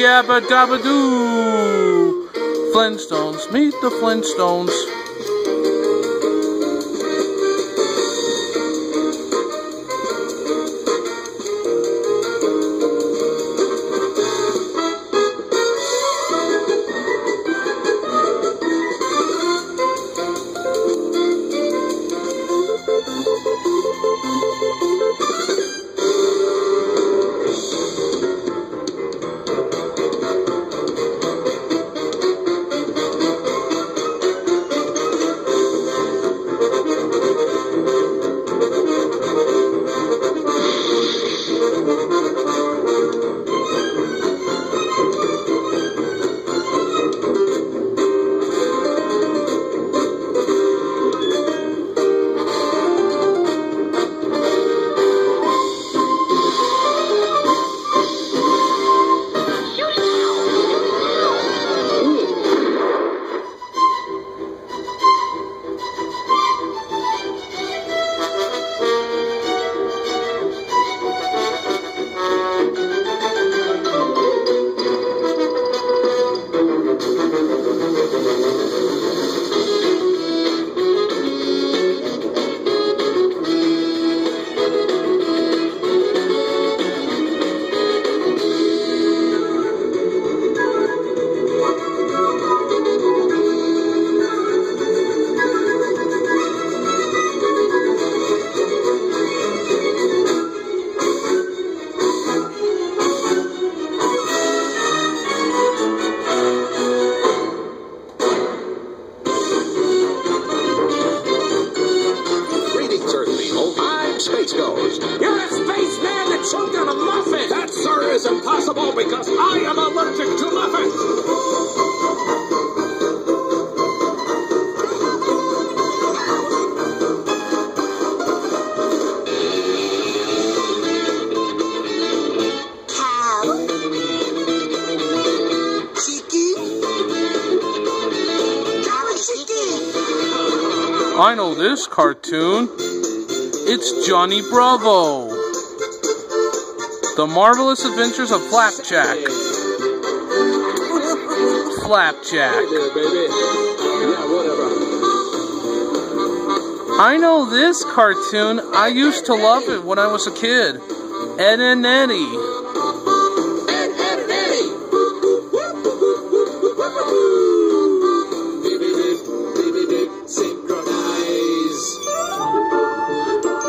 yabba dabba doo. Flintstones, meet the Flintstones. Is impossible because I am allergic to muffins. Cow. Chicky. Cow chicky. I know this cartoon. It's Johnny Bravo. The Marvelous Adventures of Flapjack. Flapjack. I know this cartoon. I used to love it when I was a kid. Ed and Eddie.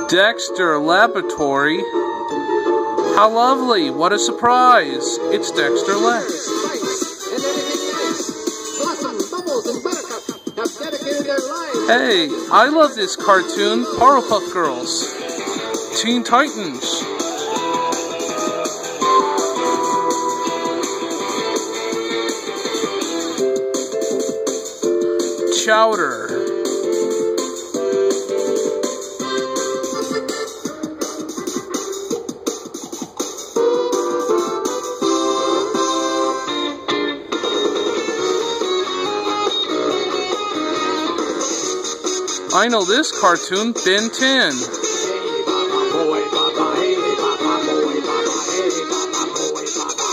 Dexter Laboratory. How lovely. What a surprise. It's Dexter Lex. Hey, I love this cartoon. Powerpuff Girls. Teen Titans. Chowder. I know this cartoon, Ben 10. Hey, Baba, boy, Baba. Hey, Baba, boy, Baba. Hey, Baba, boy, Baba.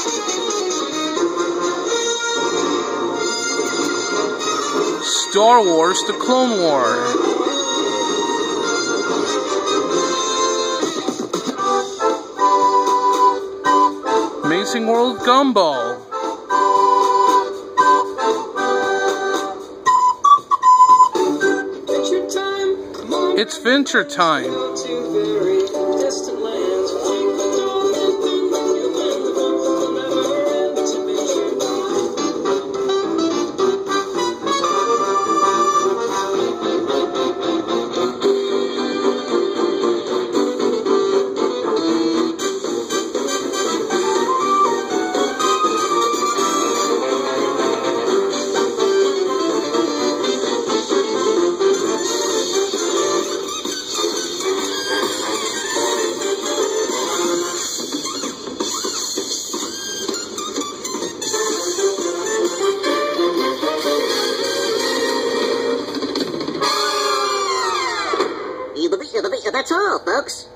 Star Wars The Clone War. Amazing World Gumball. It's Adventure Time. That's all, folks.